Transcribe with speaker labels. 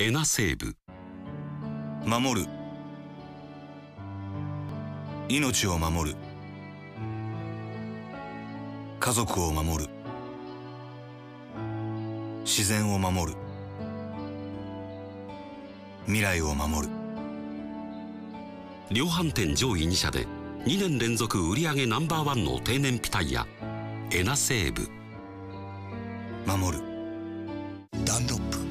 Speaker 1: エナセーブ。
Speaker 2: 守る。命を守る。家族を守る。自然を守る。未来を守る。
Speaker 1: 量販店上位2社で2年連続売上ナンバーワンの低燃費タイヤ。エナセーブ。
Speaker 2: 守る。ダンロップ。